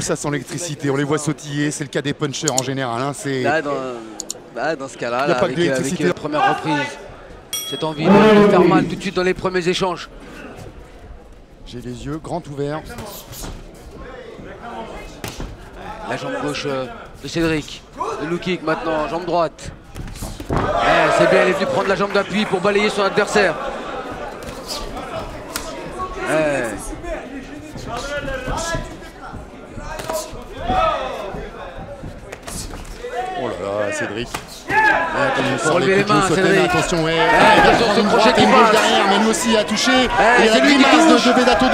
ça sent l'électricité. On les voit sautiller. C'est le cas des punchers en général. hein. C'est Là, dans, bah, dans ce cas-là, là, avec, de avec l'électricité. la première reprise, cette envie de de faire mal tout de suite dans les premiers échanges. J'ai les yeux grands ouverts. La jambe gauche euh, de Cédric. Le low kick maintenant, jambe droite. Eh, c'est bien, il est venu prendre la jambe d'appui pour balayer son adversaire. Eh, Oh là là, Cédric. relever les mains, Cédric. Attention, ouais. Ah, attention, ce une crochet qui passe. derrière, mais lui aussi a touché. Et c'est la lui qui grimace de, Vedato.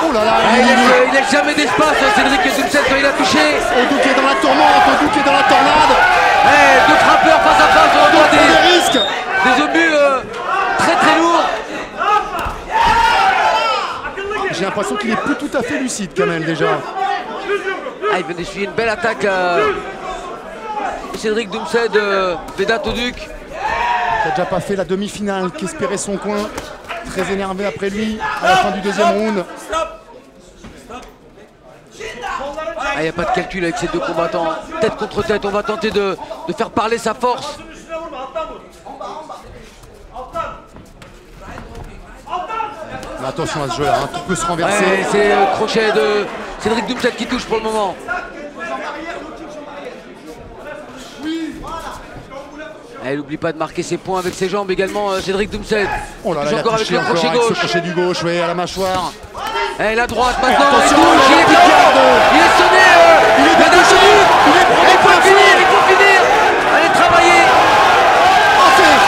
Oh là là, il, il laisse jamais d'espace, hein, Cédric Dumset quand il a touché. Odouk est dans la tourmente, Odouk est dans la tornade. Eh, deux frappeurs face à face, on voit des risques. des obus euh, très très lourds. J'ai l'impression qu'il est plus tout à fait lucide, Kamel, déjà. Ah, il vient d'essuyer une belle attaque à Cédric Dumset de Vedat Oduc. Qui a déjà pas fait la demi-finale, qui espérait son coin. Très énervé après lui, à la fin du deuxième round. Ah, il n'y a pas de calcul avec ces deux combattants. Tête contre tête, on va tenter de, de faire parler sa force. Mais attention à ce jeu-là, hein, tout peut se renverser. Ouais, c'est le crochet de Cédric Dumset qui touche pour le moment. Eh, il n'oublie pas de marquer ses points avec ses jambes également, euh, Cédric Dumset. Oh là là, encore avec le crochet gauche. crochet du gauche, ouais, à la mâchoire. Eh, la droite maintenant, il touche, il est garde. Il est sonné, euh, Il est il est Eh, il faut finir, il faut finir. Allez, travailler. Oh, c'est-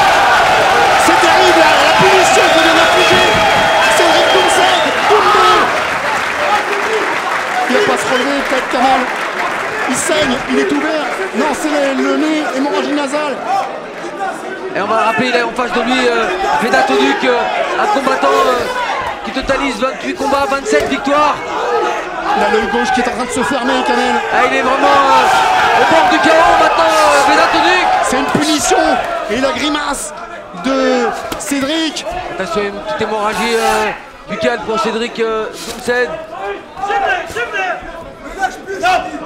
C'est terrible, la, la punition que vient d'infliger Cédric Doumsed, Doumdou Il va pas peut-être Kamal. Il saigne, il est ouvert. Non, c'est le, le nez, hémorragie nasale. Et on va le rappeler, il est en face de lui euh, Vedat Oduc, euh, un combattant euh, qui totalise 28 combats, 27 victoires. Il a l'œil gauche qui est en train de se fermer, Kamel. Ah, il est vraiment euh, au bord du chaos maintenant, euh, Vedat Oduc. C'est une punition. Et la grimace de Cédric. Attention, une petite hémorragie euh, buccale pour Cédric euh, Doumsed.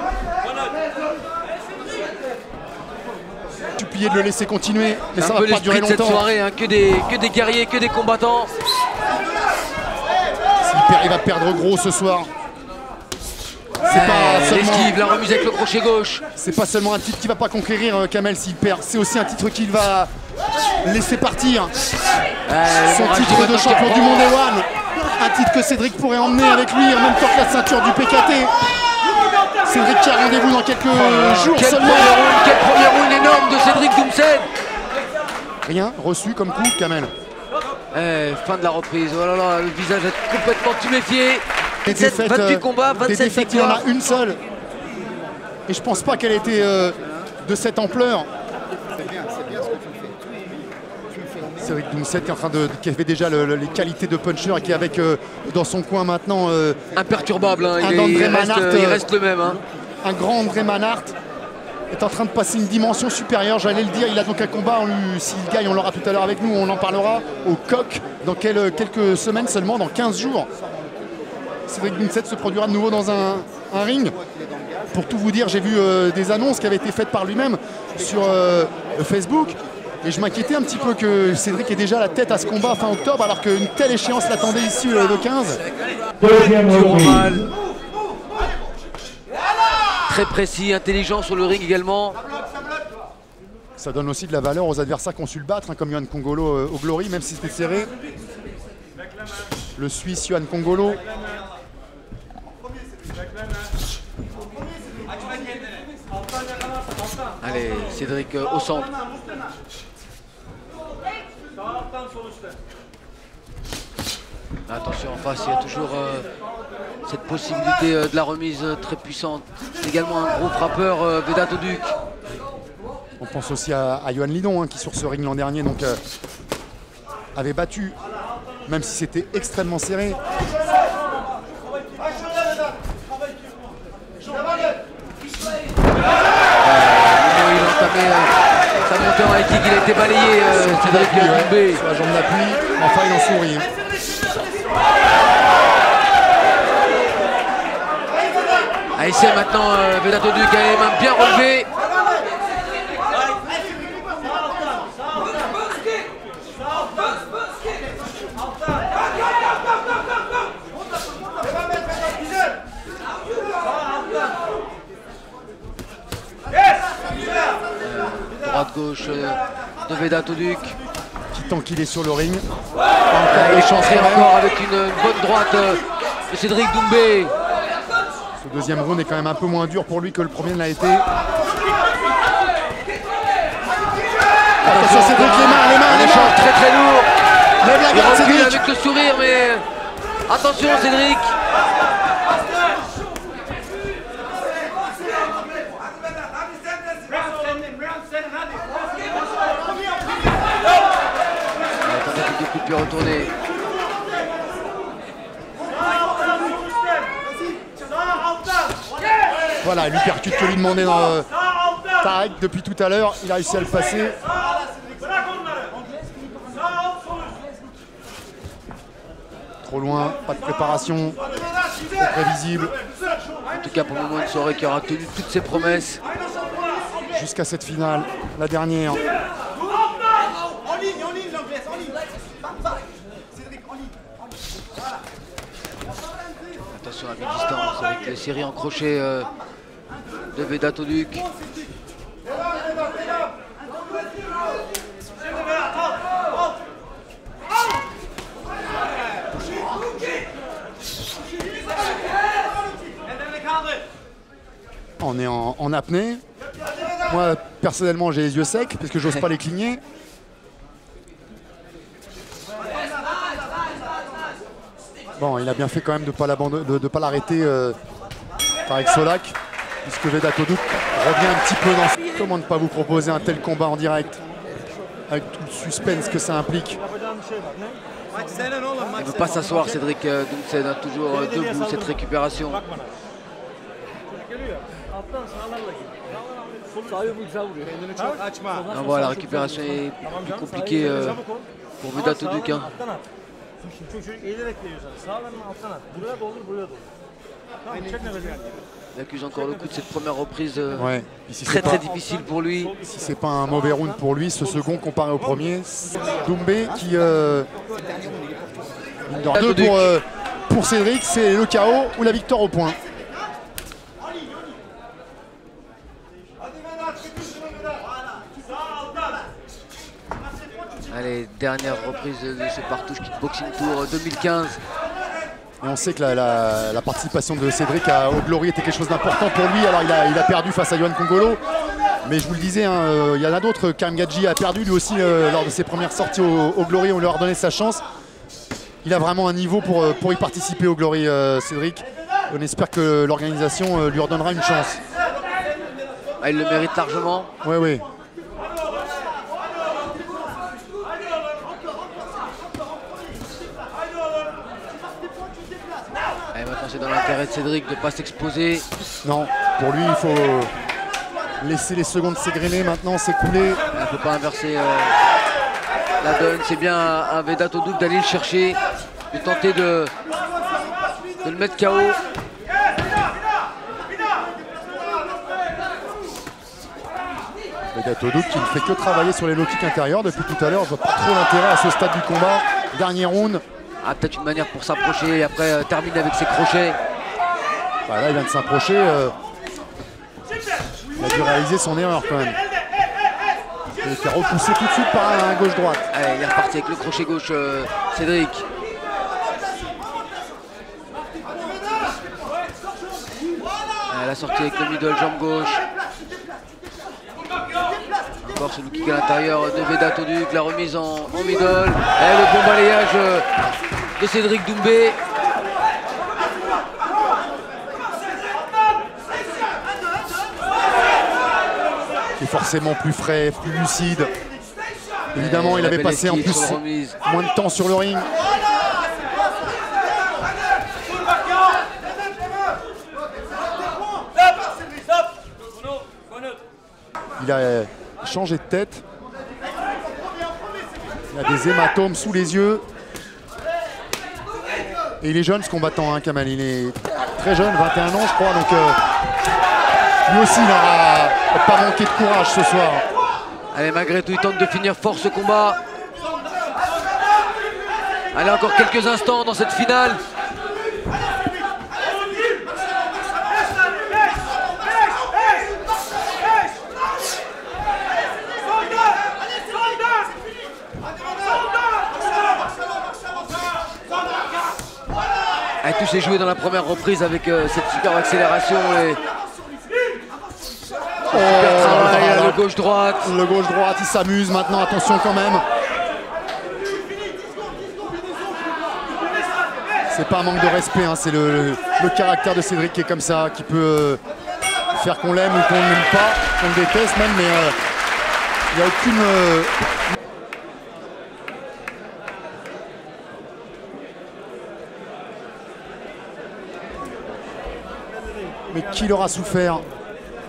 Supplié de le laisser continuer, mais ça va pas durer de cette longtemps. soirée, hein, que, des, que des guerriers, que des combattants. S'il perd, il va perdre gros ce soir. C'est pas seulement... L'esquive, la remise avec le crochet gauche. C'est pas seulement un titre qui va pas conquérir euh, Kamel s'il perd, c'est aussi un titre qu'il va laisser partir. Eh, Son titre de champion du monde One. Un titre que Cédric pourrait emmener avec lui en même temps que la ceinture du PKT. Cédric qui a rendez-vous dans quelques jours Oh Quel seulement. premier round, quel premier round énorme de Cédric Doumsed. Rien reçu comme coup, Kamel. Eh, fin de la reprise, oh là là, le visage est complètement tuméfié. Des 27, défaites, 28 euh, combats, des 27 défaites, il en victoires. a une seule. Et je pense pas qu'elle ait été euh, de cette ampleur. Cédric Doumset qui, est en train de, qui avait déjà le- le- les qualités de puncher et qui est avec euh, dans son coin maintenant euh, Imperturbable, hein, Un il, est- André il reste, Manhart, il euh, reste le même. hein. un grand André Manhart est en train de passer une dimension supérieure, j'allais le dire, il a donc un combat, s'il gagne, on l'aura tout à l'heure avec nous, on en parlera au coq dans quel- quelques semaines seulement, dans 15 jours. Cédric Doumset se produira de nouveau dans un, un ring. Pour tout vous dire, j'ai vu euh, des annonces qui avaient été faites par lui-même sur Facebook. Et je m'inquiétais un petit peu que Cédric ait déjà la tête à ce combat fin octobre, alors qu'une telle échéance l'attendait ici euh, le 15. Deuxième. Très précis, intelligent sur le ring également. Ça donne aussi de la valeur aux adversaires qui ont su le battre, hein, comme Yohan Kongolo euh, au Glory, même si c'était serré. Le Suisse Yohan Kongolo. Allez, Cédric euh, au centre. Attention en face, il y a toujours euh, cette possibilité euh, de la remise euh, très puissante. C'est également un gros frappeur, Vedat Oduc. On pense aussi à, Johan Lidon, hein, qui sur ce ring l'an dernier donc, avait battu, même si c'était extrêmement serré. Maïkik, il a été balayé, euh, Cédric qui est tombé. Sur la jambe d'appui, enfin il en sourit. Haïtien maintenant, euh, Vedato Duc a les mains bien relevées. Droite-gauche euh, de Vedato Duc. Qui tant qu'il est sur le ring. Encore Il est encore avec une, une bonne droite euh, de Cédric Doumbé. Ce deuxième round est quand même un peu moins dur pour lui que le premier l'a été. Attention Cédric, les mains, les mains, les mains très très lourd. Lève la garde Cédric avec le sourire, mais attention Cédric. Coup de pied retourné. Voilà, il lui percute que lui demandait dans euh, Tarek depuis tout à l'heure. Il a réussi à le passer. Trop loin, pas de préparation. Trop prévisible En tout cas, pour le moment, une soirée qui aura tenu toutes ses promesses. jusqu'à cette finale, la dernière. En ligne, en ligne, l'Anglaise, en ligne. Bam, bam. Cédric, en ligne. Attention à mi-distance avec les séries en crochet euh, de Vedato Duc. On est en, en apnée. Moi, personnellement, j'ai les yeux secs parce que j'ose pas les cligner. Bon, il a bien fait quand même de pas l'abandonner- de, de pas l'arrêter euh, avec Solak, puisque Vedato Duc revient un petit peu dans. Comment ne pas vous proposer un tel combat en direct avec tout le suspense que ça implique? Il ne veut pas s'asseoir, Cédric euh, Dumsen, hein, toujours euh, debout, cette récupération. La récupération est plus compliquée euh, pour Vedato Duc. Çünkü çocuk eğilerek veriyor sana. Sağlarını alttan at. Buraya doldur, buraya doldur. Tamam, çek nefesini. Il accuse encore le coup de cette première reprise euh, Ouais. Puis si très très pas, difficile pour lui. si c'est pas un mauvais round pour lui, ce second comparé au premier, Doumbé qui euh, deux pour, euh, pour Cédric, c'est le KO ou la victoire au point. Allez, dernière reprise de ce Partouche Kickboxing Tour euh, 2015. Et on sait que la, la- la participation de Cédric à, au Glory était quelque chose d'important pour lui. Alors il a, il a perdu face à Yohan Kongolo. Mais je vous le disais, hein, euh, il y en a d'autres. Karim Gadji a perdu lui aussi euh, lors de ses premières sorties au, au Glory. On lui a redonné sa chance. Il a vraiment un niveau pour, euh, pour y participer au Glory, euh, Cédric. On espère que l'organisation lui redonnera une chance. Ah, il le mérite largement. Oui, oui. Allez, maintenant c'est dans l'intérêt de Cédric de ne pas s'exposer. Non, pour lui, il faut laisser les secondes s'égrener maintenant, s'écouler. Il ne faut pas inverser euh, la donne. C'est bien à, Vedato Duc d'aller le chercher, de tenter de, de le mettre KO. Gâteau doute qui ne fait que travailler sur les low intérieurs depuis tout à l'heure. Je vois pas trop l'intérêt à ce stade du combat. Dernier round. Ah, peut-être une manière pour s'approcher et après euh, terminer avec ses crochets. Bah, là, il vient de s'approcher. euh, Il a dû réaliser son erreur quand même. Il a été repoussé tout de suite par un gauche-droite. Il est reparti avec le crochet gauche, euh, Cédric. Ah, la sortie avec le middle, jambe gauche. Encore ce kick à l'intérieur de Vedato Duc, la remise en, en middle. Et le bon balayage de Cédric Doumbé. Qui est forcément plus frais, plus lucide. Évidemment, Et il avait passé en plus moins de temps sur le ring. Il a changé de tête. Il a des hématomes sous les yeux. Il est jeune ce combattant, hein, Kamal. Il est très jeune, 21 ans je crois. Donc euh, Lui aussi, n'aura pas manqué de courage ce soir. Allez, malgré tout, il tente de finir fort ce combat. Allez, encore quelques instants dans cette finale. Et tout s'est joué dans la première reprise avec euh, cette super accélération et Oh, travail là, le gauche-droite. Le gauche-droite, il s'amuse maintenant, attention quand même. C'est pas un manque de respect, hein, c'est le, le caractère de Cédric qui est comme ça, qui peut euh, faire qu'on l'aime ou qu'on ne l'aime pas, qu'on le déteste même, mais euh, il n'y a aucune. Qui l'aura souffert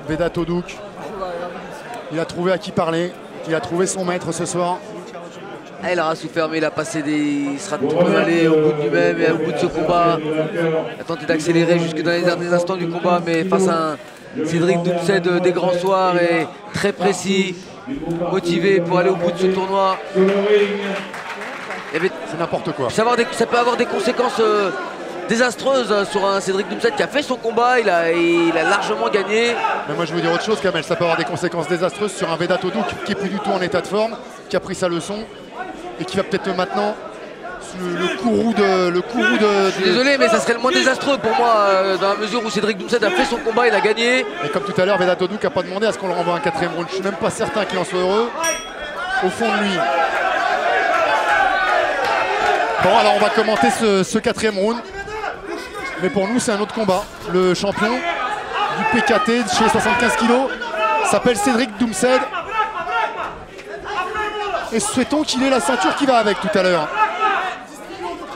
Vedat Odouk. Il a trouvé à qui parler. Il a trouvé son maître ce soir. Ah, il aura souffert, mais il a passé des. Il sera allé au bout du même et au bout de ce combat. Il a tenté d'accélérer jusque dans les derniers instants du combat, mais face à un Cédric Doucet de- des grands soirs et très précis, motivé pour aller au bout de ce tournoi. C'est n'importe quoi. ça peut avoir des conséquences euh, désastreuses euh, sur un Cédric Doucet qui a fait son combat, il a, il a largement gagné. Mais moi je veux dire autre chose Kamel, ça peut avoir des conséquences désastreuses sur un Vedat Odouk qui est plus du tout en état de forme, qui a pris sa leçon et qui va peut-être maintenant le, le courroux de. Le courroux de, Je suis désolé, mais ça serait le moins désastreux pour moi, euh, dans la mesure où Cédric Doucet a fait son combat, il a gagné. Et comme tout à l'heure, Vedat Odouk n'a pas demandé à ce qu'on le renvoie un quatrième round. Je suis même pas certain qu'il en soit heureux. Au fond de lui. Bon alors on va commenter ce, ce quatrième round. Mais pour nous c'est un autre combat. Le champion du PKT chez 75 kg s'appelle Cédric Doumsed. Et souhaitons qu'il ait la ceinture qui va avec tout à l'heure.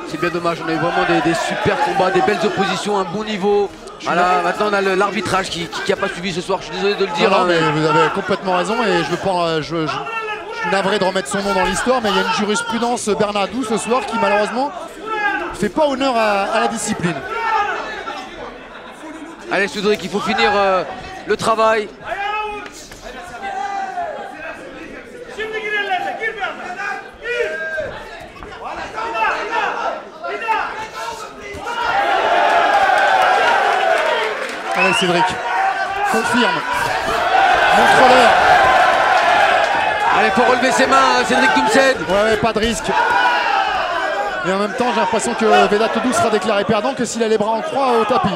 C'est bien dommage, on a eu vraiment des, des super combats, des belles oppositions, un bon niveau. Voilà, maintenant on a l'arbitrage qui n'a pas suivi ce soir, je suis désolé de le dire. Non, non, hein, mais vous avez complètement raison et je veux pas, euh, je, je- je suis navré de remettre son nom dans l'histoire, mais il y a une jurisprudence Bernardou ce soir qui malheureusement fait pas honneur à, à la discipline. Allez Cédric, il faut finir euh, le travail. Allez Cédric, confirme, montre-leur. Allez, faut relever ses mains, hein, Cédric Doumsed. Ouais, ouais, pas de risque. Et en même temps, j'ai l'impression que Vedat Oudou sera déclaré perdant que s'il a les bras en croix au tapis.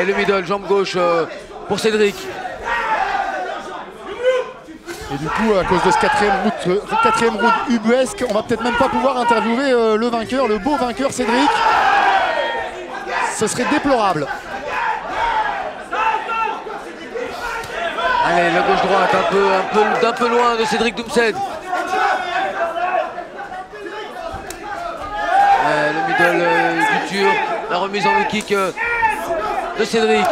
Allez, le middle, jambe gauche euh, pour Cédric. Et du coup, à cause de ce quatrième round, euh, quatrième round ubuesque, on va peut-être même pas pouvoir interviewer euh, le vainqueur, le beau vainqueur Cédric. Ce serait déplorable. Allez, la gauche-droite, un peu, un peu, d'un peu loin de Cédric Doumsed. Euh, le middle euh, du Turc, la remise en low kick euh, de Cédric.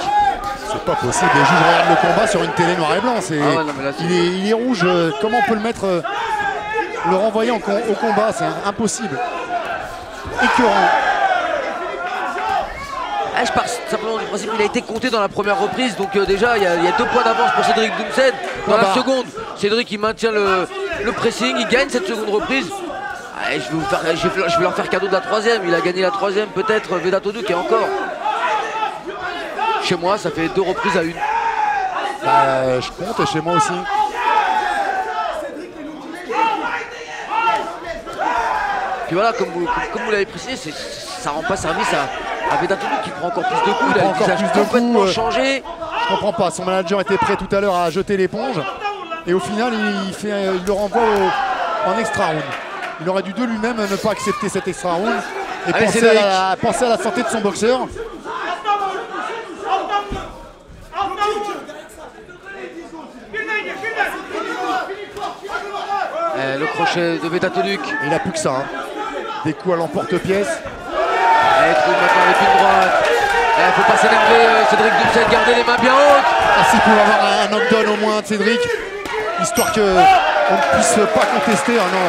C'est pas possible. Les juges regardent le combat sur une télé noir et blanc. Ah ouais, non, mais là, c'est- il, est, il est rouge. euh, Comment on peut le mettre, euh, le renvoyer en au combat C'est impossible. Écœurant. Ah, je pars simplement du principe qu'il a été compté dans la première reprise, donc euh, déjà il y, a, il y a deux points d'avance pour Cédric Doumsed. Dans Ah la bah. seconde, Cédric il maintient le, le pressing, il gagne cette seconde reprise. Ah, je, vais vous faire- je vais- je vais leur faire cadeau de la troisième, il a gagné la troisième, peut-être Vedat Odouk et encore. Chez moi, ça fait deux reprises à une. Bah, je compte et chez moi aussi. Puis voilà, comme vous, comme- vous l'avez précisé, ça rend pas service à, à qui prend encore plus de coups, il, a encore plus de coups, complètement euh. changé. Je comprends pas. Son manager était prêt tout à l'heure à jeter l'éponge. Et au final, il, fait, il le renvoie au- en extra round. Il aurait dû de lui-même ne pas accepter cet extra round. Et Allez, penser Cédric. à, la, penser à la santé de son boxeur. Crochet de il a plus que ça. hein. Des coups à l'emporte-pièce. Allez, trouve maintenant avec une droite. Il faut pas s'énerver, euh, Cédric Doumsed, garder les mains bien hautes. Ah, si pour avoir un, un knockdown au moins de Cédric. Histoire que on ne puisse pas contester. Ah non.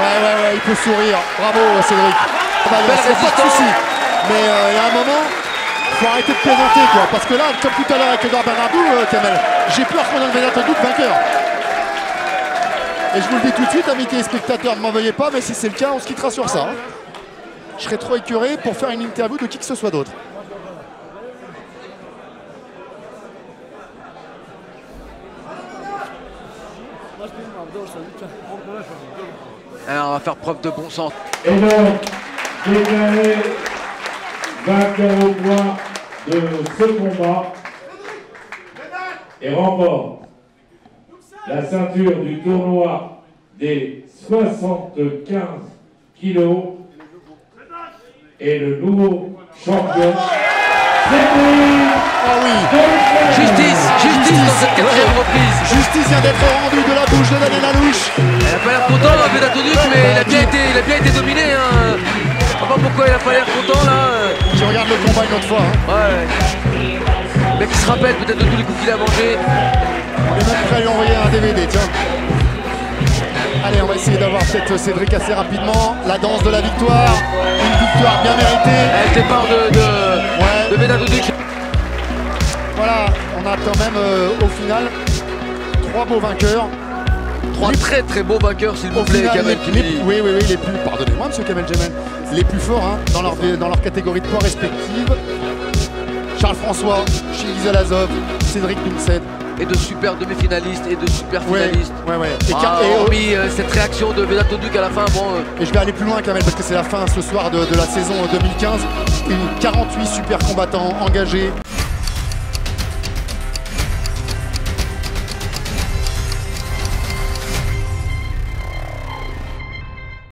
Ouais, ouais, ouais, il peut sourire. Bravo, Cédric. Bah, Belle c'est pas de. Mais euh, il y a un moment, faut arrêter de plaisanter, quoi. Parce que là, comme tout à l'heure avec Edouard Bernardou, euh, Kamel, j'ai peur qu'on ait le Venato doute vainqueur. Et je vous le dis tout de suite, amis téléspectateurs, ne m'en veuillez pas, mais si c'est le cas, on se quittera sur ça. hein. Je serais trop écœuré pour faire une interview de qui que ce soit d'autre. Alors, on va faire preuve de bon sens. Et donc, déclaré vainqueur au point de ce combat et remporte la ceinture du tournoi des 75 kilos et le nouveau champion. Ah oui, Justice, justice dans cette quatrième reprise. justice vient d'être rendue de la bouche de Daniel Lalouche. Il a pas l'air content, là, Vedato Duc, mais il a bien été, il a bien été dominé. Hein. Je sais pas pourquoi il a pas l'air content là. Qui regarde le combat une autre fois. hein. Ouais. Mais qui se rappelle peut-être de tous les coups qu'il a mangés. On est même prêt à lui envoyer un DVD, tiens. Allez, on va essayer d'avoir peut-être Cédric assez rapidement. La danse de la victoire. Une victoire bien méritée. Avec le départ de, de, Ouais. de. Voilà, on a quand même euh, au final trois beaux vainqueurs. Trois très très beaux vainqueurs, s'il vous plaît, final, Kamel les- les- Kibili. oui, oui, oui, les plus. Pardonnez-moi, monsieur Kamel Jemen. Les plus forts hein, dans, leur, dans leur catégorie de poids respective. Charles François, Chiliza Lazov, Cédric Dumsed. Et de super demi-finalistes et de super finalistes. ouais, ouais. Et, Ah, et, hormis euh, cette réaction de Vedato Duc à la fin, bon, euh, Et je vais aller plus loin quand même parce que c'est la fin ce soir de, de la saison 2015. Une 48 super combattants engagés.